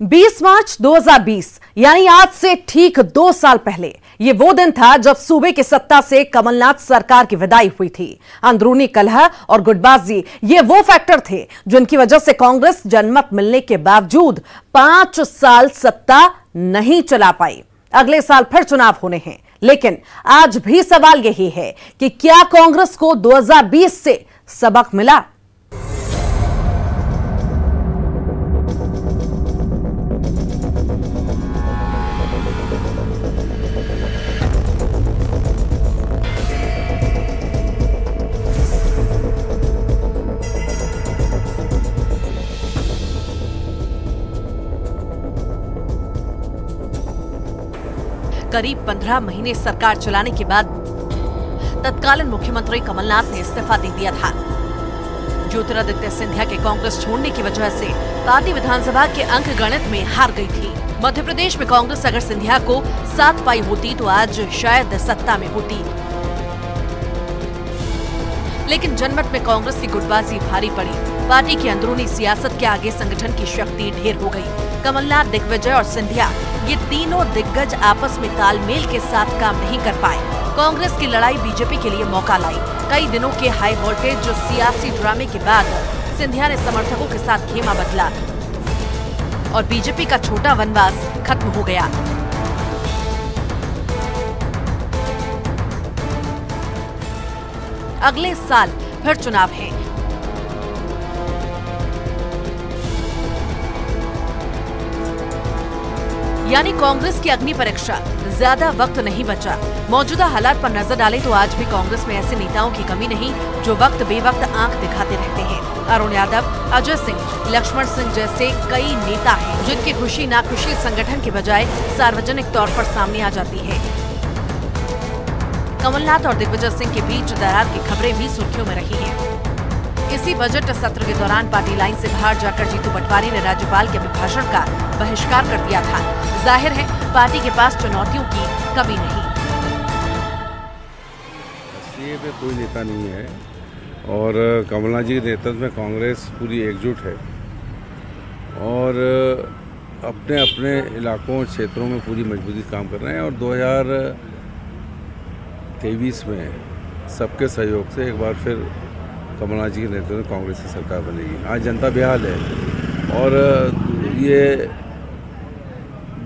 20 मार्च 2020 यानी आज से ठीक दो साल पहले, ये वो दिन था जब सूबे की सत्ता से कमलनाथ सरकार की विदाई हुई थी। अंदरूनी कलह और गुटबाजी, ये वो फैक्टर थे जिनकी वजह से कांग्रेस जनमत मिलने के बावजूद पाँच साल सत्ता नहीं चला पाई। अगले साल फिर चुनाव होने हैं। लेकिन आज भी सवाल यही है कि क्या कांग्रेस को 2020 से सबक मिला? करीब पंद्रह महीने सरकार चलाने के बाद तत्कालीन मुख्यमंत्री कमलनाथ ने इस्तीफा दे दिया था। ज्योतिरादित्य सिंधिया के कांग्रेस छोड़ने की वजह से पार्टी विधानसभा के अंक गणित में हार गई थी। मध्य प्रदेश में कांग्रेस अगर सिंधिया को साथ पाई होती तो आज शायद सत्ता में होती। लेकिन जनमत में कांग्रेस की गुटबाजी भारी पड़ी। पार्टी की अंदरूनी सियासत के आगे संगठन की शक्ति ढेर हो गई। कमलनाथ, दिग्विजय और सिंधिया ये तीनों दिग्गज आपस में तालमेल के साथ काम नहीं कर पाए। कांग्रेस की लड़ाई बीजेपी के लिए मौका लाई। कई दिनों के हाई वोल्टेज जो सियासी ड्रामे के बाद सिंधिया ने समर्थकों के साथ खेमा बदला और बीजेपी का छोटा वनवास खत्म हो गया। अगले साल फिर चुनाव है। यानी कांग्रेस की अग्नि परीक्षा। ज़्यादा वक्त नहीं बचा। मौजूदा हालात पर नज़र डालें तो आज भी कांग्रेस में ऐसे नेताओं की कमी नहीं, जो वक्त बेवक्त आँख दिखाते रहते हैं। अरुण यादव, अजय सिंह, लक्ष्मण सिंह जैसे कई नेता हैं, जिनकी खुशी नाखुशी संगठन के बजाय सार्वजनिक तौर पर सामने आ जाती है। कमलनाथ और दिग्विजय सिंह के बीच दरार की खबरें भी सुर्खियों में रही हैं। इसी बजट सत्र के दौरान पार्टी लाइन से बाहर जाकर जीतू पटवारी ने राज्यपाल के अभिभाषण का बहिष्कार कर दिया था। ज़ाहिर है, पार्टी के पास चुनौतियों की कमी नहीं। पे कोई नेता नहीं है और कमलनाथ जी के नेतृत्व में कांग्रेस पूरी एकजुट है और अपने अपने इलाकों क्षेत्रों में पूरी मजबूती काम कर रहे हैं और 2023 में सबके सहयोग से एक बार फिर कमलनाथ जी के नेतृत्व में कांग्रेस की सरकार बनेगी। आज जनता बेहाल है। और ये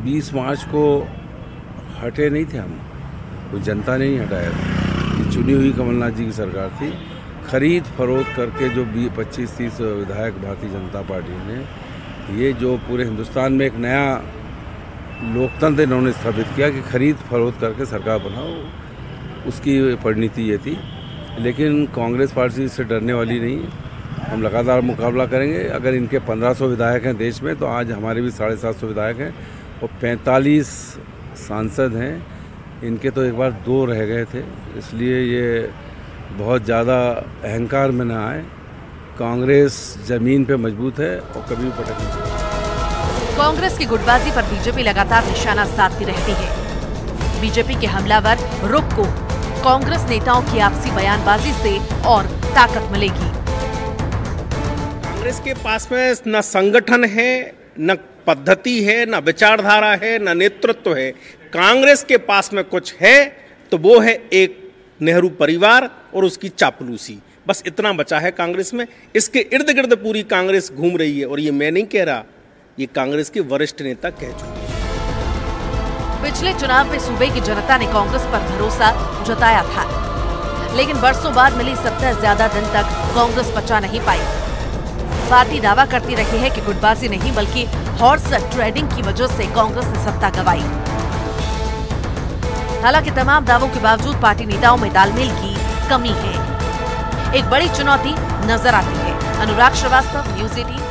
20 मार्च को हटे नहीं थे हम। कोई जनता ने नहीं हटाया ये चुनी हुई कमलनाथ जी की सरकार थी। खरीद फरोख्त करके जो बी, पच्चीस तीस विधायक भारतीय जनता पार्टी ने, ये जो पूरे हिंदुस्तान में एक नया लोकतंत्र इन्होंने स्थापित किया कि खरीद फरोख्त करके सरकार बनाओ, उसकी परिणति ये थी। लेकिन कांग्रेस पार्टी इससे डरने वाली नहीं है। हम लगातार मुकाबला करेंगे। अगर इनके 1500 विधायक हैं देश में तो आज हमारे भी साढ़े सात सौ विधायक हैं और 45 सांसद हैं। इनके तो एक बार दो रह गए थे, इसलिए ये बहुत ज़्यादा अहंकार में ना आए। कांग्रेस ज़मीन पे मज़बूत है और कभी भी पटक नहीं कांग्रेस की गुटबाजी पर बीजेपी लगातार निशाना साधती रहती है। बीजेपी के हमलावर रुख को कांग्रेस नेताओं की आपसी बयानबाजी से और ताकत मिलेगी। कांग्रेस के पास में न संगठन है, न पद्धति है, न विचारधारा है, न नेतृत्व है। कांग्रेस के पास में कुछ है तो वो है एक नेहरू परिवार और उसकी चापलूसी। बस इतना बचा है कांग्रेस में। इसके इर्द गिर्द पूरी कांग्रेस घूम रही है और ये मैं नहीं कह रहा, ये कांग्रेस के वरिष्ठ नेता कह चुके पिछले चुनाव में सूबे की जनता ने कांग्रेस पर भरोसा जताया था। लेकिन बरसों बाद मिली सत्ता ज़्यादा दिन तक कांग्रेस बचा नहीं पाई। पार्टी दावा करती रही है कि गुटबाजी नहीं, बल्कि हॉर्स ट्रेडिंग की वजह से कांग्रेस ने सत्ता गवाई। हालाँकि तमाम दावों के बावजूद पार्टी नेताओं में तालमेल की कमी है। एक बड़ी चुनौती नज़र आती है। अनुराग श्रीवास्तव, न्यूज़ एटीन